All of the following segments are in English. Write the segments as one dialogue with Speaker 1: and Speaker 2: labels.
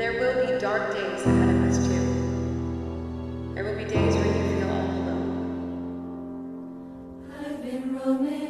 Speaker 1: There will be dark days ahead of us, too. There will be days where you feel all alone.
Speaker 2: I've been roaming.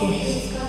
Speaker 3: choice.